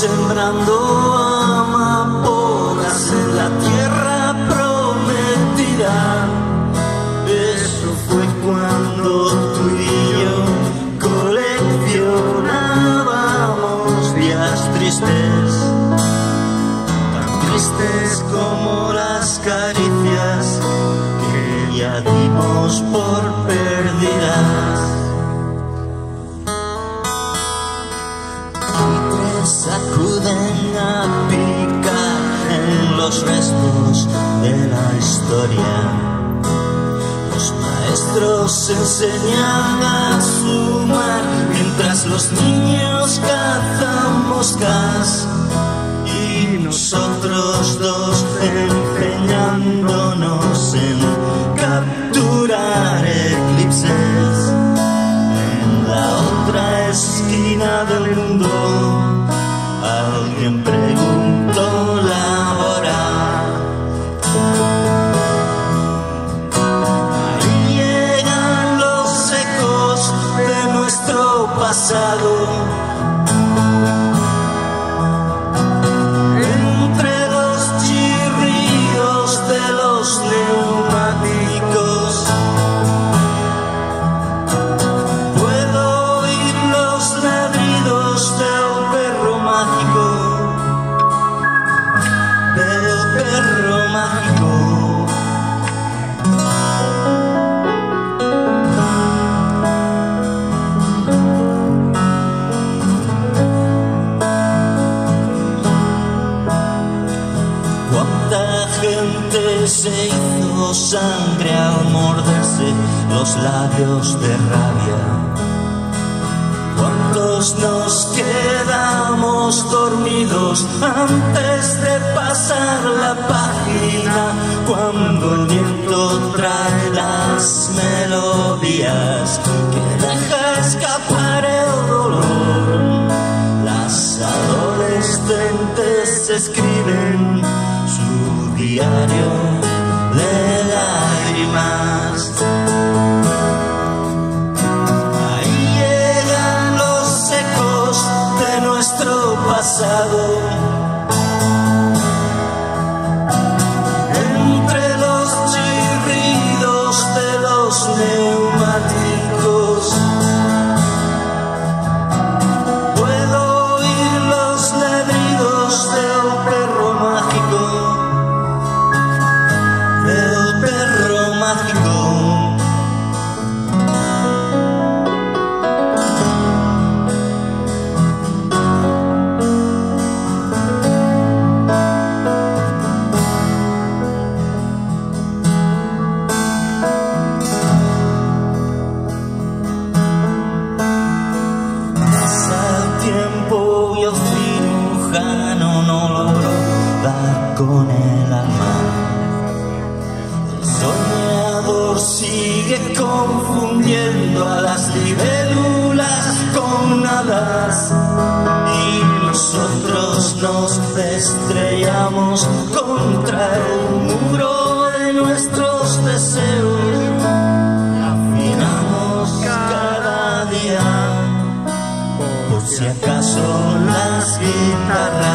sembrando amapolas en la tierra. De la historia. Los maestros enseñan a sumar mientras los niños cazan moscas y nosotros dos empeñándonos en pasado. Se hizo sangre al morderse los labios de rabia. ¿Cuántos nos quedamos dormidos antes de pasar la página? Cuando el viento trae las melodías que deja escapar el dolor. Las adolescentes escriben el cirujano no logró dar con el alma. El soñador sigue confundiendo a las libélulas con hadas y nosotros nos estrellamos contra el si acaso las guitarras